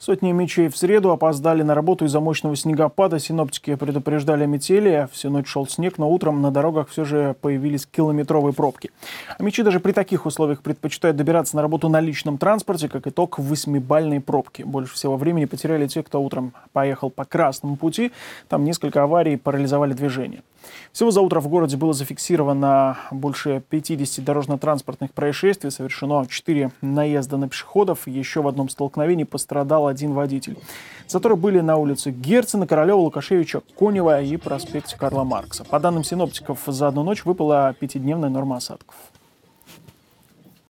Сотни мечей в среду опоздали на работу из-за мощного снегопада. Синоптики предупреждали метели. Всю ночь шел снег, но утром на дорогах все же появились километровые пробки. А мечи даже при таких условиях предпочитают добираться на работу на личном транспорте. Как итог, восьмибальные пробки. Больше всего времени потеряли те, кто утром поехал по красному пути. Там несколько аварий парализовали движение. Всего за утро в городе было зафиксировано больше 50 дорожно-транспортных происшествий. Совершено 4 наезда на пешеходов. Еще в одном столкновении пострадал один водитель. Заторы были на улице Герцена, Королева, Лукашевича, Конева и проспекте Карла Маркса. По данным синоптиков, за одну ночь выпала пятидневная норма осадков.